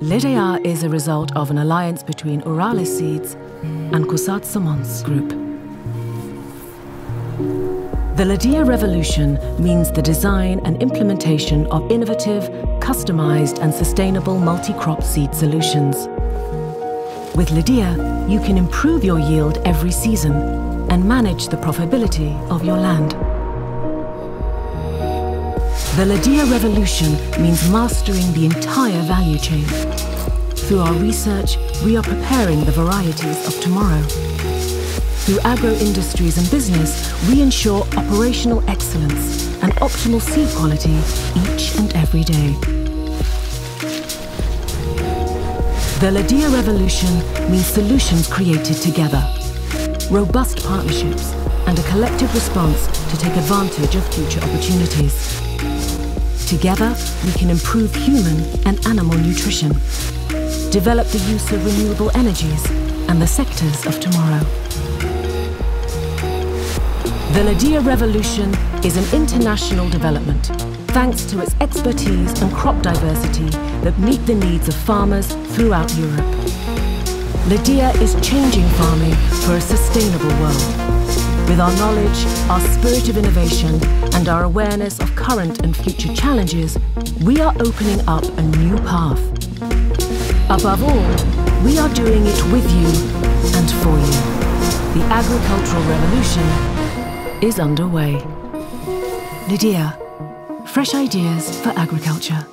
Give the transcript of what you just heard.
Lidea is a result of an alliance between Euralis Seeds and Caussade Semences Group. The Lidea revolution means the design and implementation of innovative, customized and sustainable multi-crop seed solutions. With Lidea, you can improve your yield every season and manage the profitability of your land. The Lidea revolution means mastering the entire value chain. Through our research, we are preparing the varieties of tomorrow. Through agro-industries and business, we ensure operational excellence and optimal seed quality each and every day. The Lidea revolution means solutions created together, robust partnerships, and a collective response to take advantage of future opportunities. Together, we can improve human and animal nutrition, develop the use of renewable energies and the sectors of tomorrow. The Lidea Revolution is an international development thanks to its expertise and crop diversity that meet the needs of farmers throughout Europe. Lidea is changing farming for a sustainable world. With our knowledge, our spirit of innovation, and our awareness of current and future challenges, we are opening up a new path. Above all, we are doing it with you and for you. The agricultural revolution is underway. Lidea, fresh ideas for agriculture.